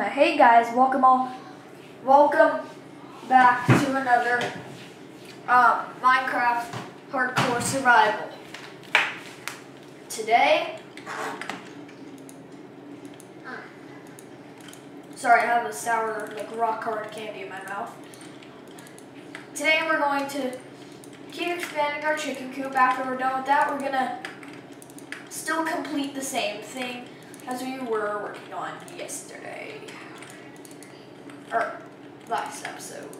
Uh, hey guys, welcome all, welcome back to another um, Minecraft Hardcore Survival. Today, sorry, I have a sour, like rock hard candy in my mouth. Today we're going to keep expanding our chicken coop. After we're done with that, we're gonna still complete the same thing as we were working on yesterday. Or last episode.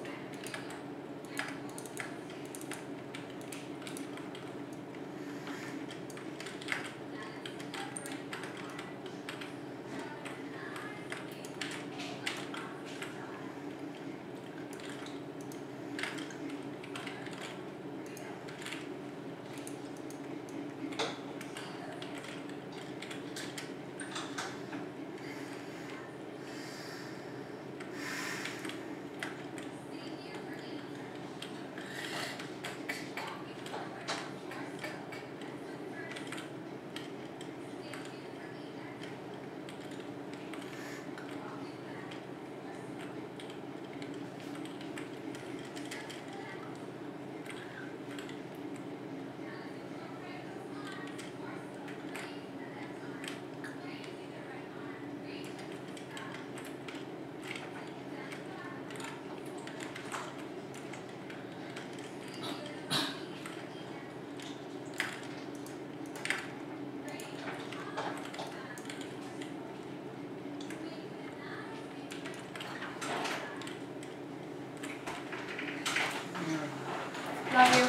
Love you.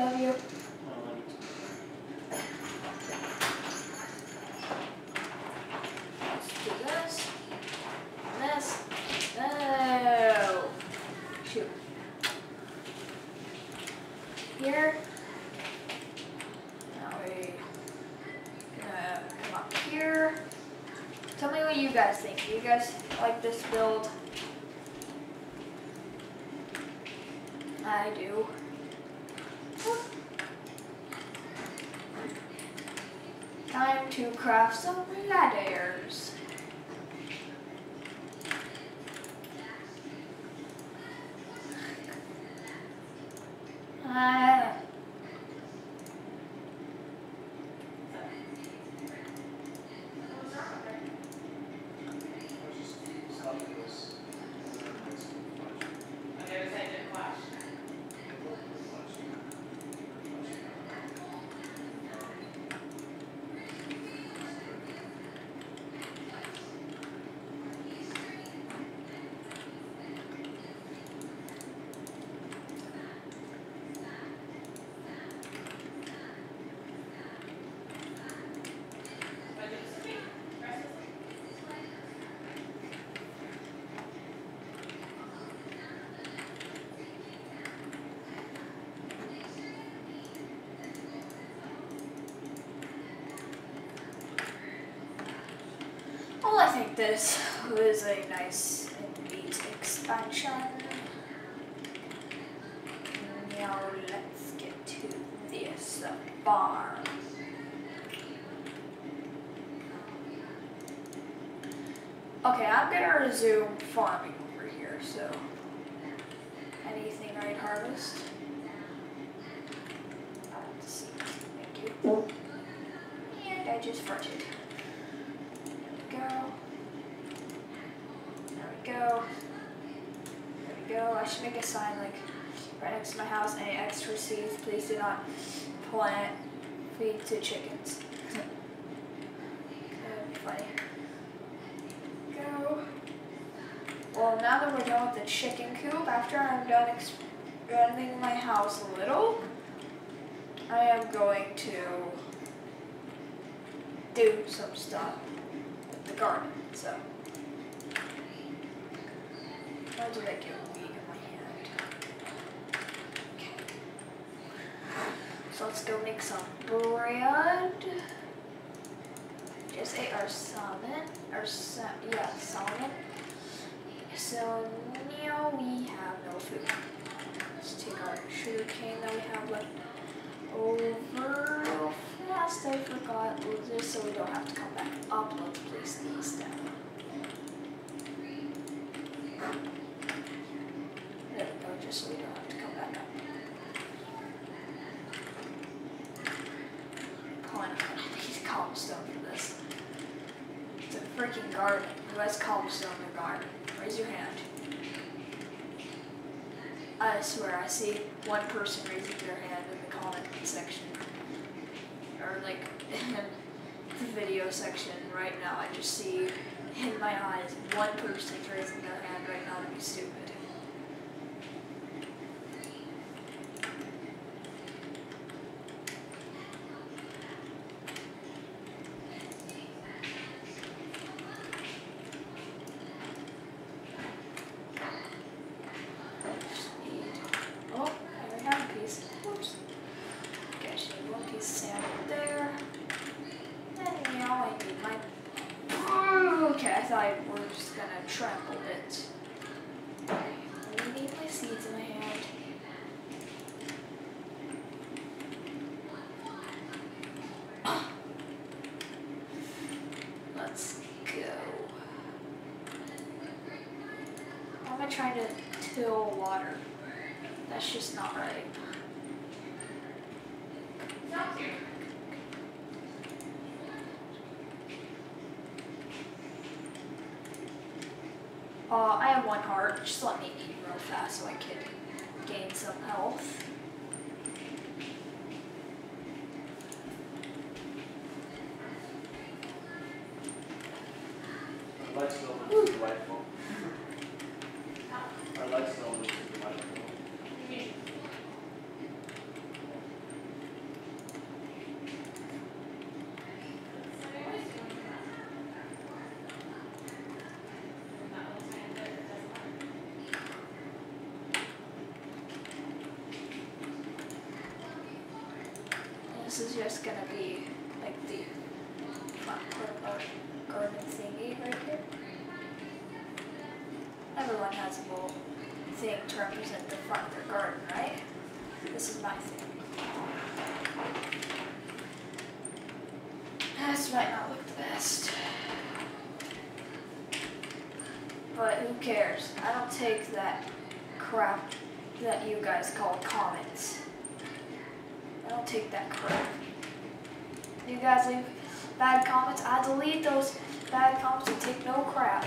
Love you. Let's do this. This. Oh. Shoot. Here. Now we gonna come up here. Tell me what you guys think. Do you guys like this build? I do. Time to craft some ladders. Ah. Think this was a nice and neat expansion. Now let's get to this farm. Okay, I'm gonna resume farming over here, so anything I'd harvest. Let's see. Thank you. I just farted. There we go. There we go. There we go. I should make a sign like right next to my house. Any extra seeds, please do not plant feed to chickens. Funny. Go. Well, now that we're done with the chicken coop, after I'm done expanding my house a little, I am going to do some stuff with the garden. So, I get weed in my hand? Okay. So let's go make some bread. Just ate our salmon, our sa yeah salmon. So now we have no food. Let's take our sugar cane that we have left over real last I forgot was just so we don't have to come back up, let's place these down. There we go, just so we don't have to come back up. Come on, I need cobblestone for this. It's a freaking garden. Who has cobblestone in their garden? Raise your hand. I swear I see one person raising their hand in the comment section. Or like in the video section right now. I just see in my eyes one person raising their hand right now to be stupid. Just need- Oh, I already have a piece. Whoops. Okay, I should have one piece of sand there. And now I need my. Were just gonna trample it. I need my seeds in my hand. Let's go. How am I trying to till water? That's just not right. Uh, I have one heart. Just let me eat real fast so I can gain some health. Our don't look delightful. Our lights don't look delightful. This is just gonna be like the our garden thingy right here. Everyone has a little thing to represent the front of their garden, right? This is my thing. This might not look the best. But who cares? I don't take that crap that you guys call comments. I don't take that crap. You guys leave bad comments, I delete those bad comments and take no crap.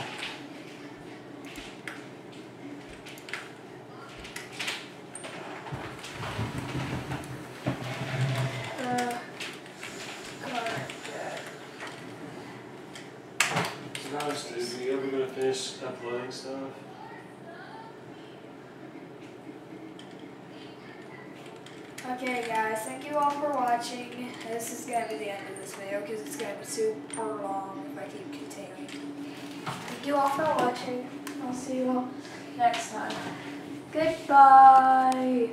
Uh, God, So now, Steve, are you ever gonna finish uploading stuff? Okay guys, thank you all for watching. This is going to be the end of this video because it's going to be super long if I keep continuing. Thank you all for watching. I'll see you all next time. Goodbye.